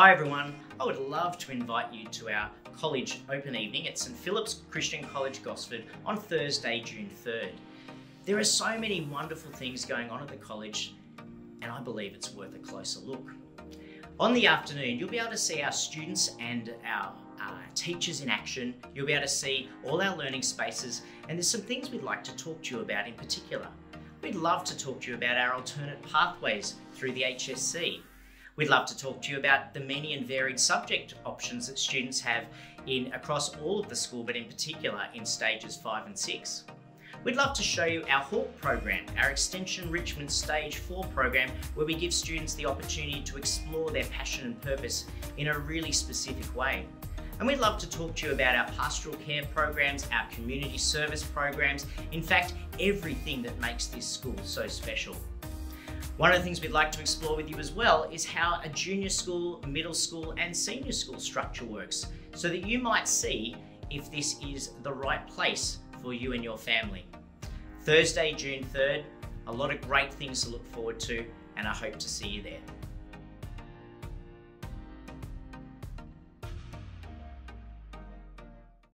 Hi everyone, I would love to invite you to our college open evening at St Philip's Christian College Gosford on Thursday, June 3rd. There are so many wonderful things going on at the college and I believe it's worth a closer look. On the afternoon, you'll be able to see our students and our uh, teachers in action. You'll be able to see all our learning spaces and there's some things we'd like to talk to you about in particular. We'd love to talk to you about our alternate pathways through the HSC. We'd love to talk to you about the many and varied subject options that students have in across all of the school, but in particular in stages five and six. We'd love to show you our HAWK program, our Extension Enrichment Stage 4 program, where we give students the opportunity to explore their passion and purpose in a really specific way. And we'd love to talk to you about our pastoral care programs, our community service programs, in fact, everything that makes this school so special. One of the things we'd like to explore with you as well is how a junior school, middle school, and senior school structure works so that you might see if this is the right place for you and your family. Thursday, June 3rd, a lot of great things to look forward to, and I hope to see you there.